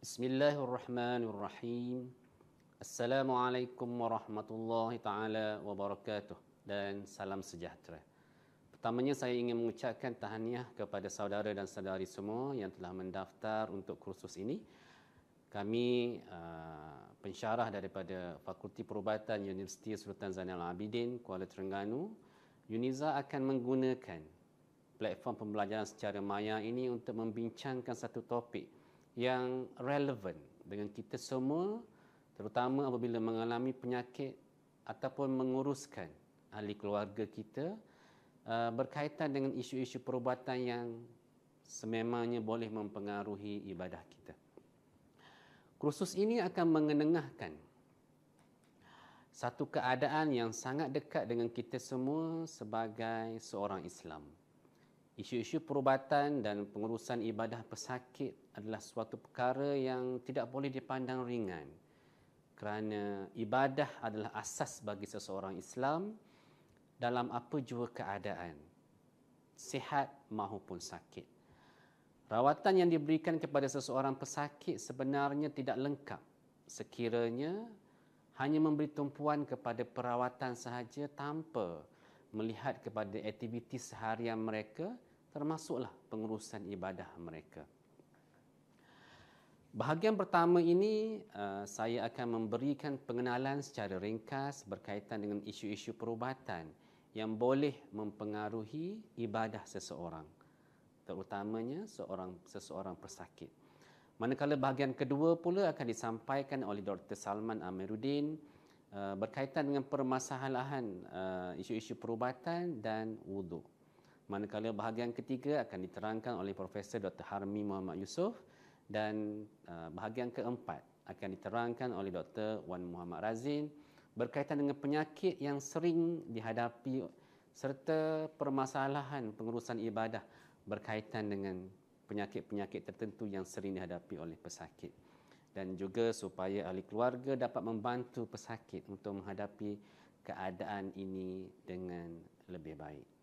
Bismillahirrahmanirrahim. Assalamualaikum warahmatullahi taala wabarakatuh dan salam sejahtera. Pertamanya saya ingin mengucapkan tahniah kepada saudara dan saudari semua yang telah mendaftar untuk kursus ini. Kami uh, pensyarah daripada Fakulti Perubatan Universiti Sultan Zainal Abidin Kuala Terengganu, Uniza akan menggunakan platform pembelajaran secara maya ini untuk membincangkan satu topik yang relevan dengan kita semua terutama apabila mengalami penyakit ataupun menguruskan ahli keluarga kita Uh, berkaitan dengan isu-isu perubatan yang sememangnya boleh mempengaruhi ibadah kita. Kursus ini akan mengenengahkan satu keadaan yang sangat dekat dengan kita semua sebagai seorang Islam. Isu-isu perubatan dan pengurusan ibadah pesakit adalah suatu perkara yang tidak boleh dipandang ringan kerana ibadah adalah asas bagi seseorang Islam dalam apa jua keadaan, sihat maupun sakit. Rawatan yang diberikan kepada seseorang pesakit sebenarnya tidak lengkap sekiranya hanya memberi tumpuan kepada perawatan sahaja tanpa melihat kepada aktiviti seharian mereka termasuklah pengurusan ibadah mereka. Bahagian pertama ini uh, saya akan memberikan pengenalan secara ringkas berkaitan dengan isu-isu perubatan yang boleh mempengaruhi ibadah seseorang terutamanya seorang seseorang pesakit. Manakala bahagian kedua pula akan disampaikan oleh Dr. Salman Amiruddin uh, berkaitan dengan permasalahan uh, isu-isu perubatan dan wuduk. Manakala bahagian ketiga akan diterangkan oleh Profesor Dr. Harmi Muhammad Yusof dan uh, bahagian keempat akan diterangkan oleh Dr. Wan Muhammad Razin berkaitan dengan penyakit yang sering dihadapi serta permasalahan pengurusan ibadah berkaitan dengan penyakit-penyakit tertentu yang sering dihadapi oleh pesakit dan juga supaya ahli keluarga dapat membantu pesakit untuk menghadapi keadaan ini dengan lebih baik.